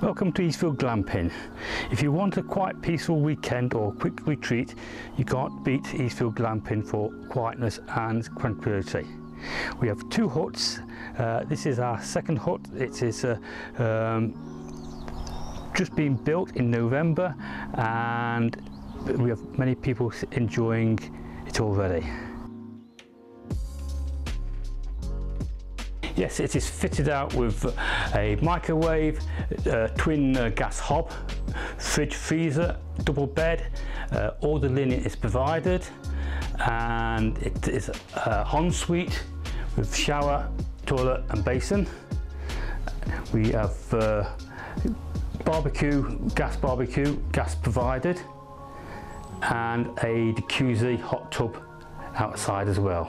Welcome to Eastfield Glamping. If you want a quiet peaceful weekend or quick retreat, you can't beat Eastfield Glamping for quietness and tranquility. We have two huts. Uh, this is our second hut. It is uh, um, just been built in November and we have many people enjoying it already. Yes, it is fitted out with a microwave, uh, twin uh, gas hob, fridge freezer, double bed, uh, all the linen is provided and it is a ensuite with shower, toilet and basin. We have uh, barbecue, gas barbecue, gas provided and a jacuzzi hot tub outside as well.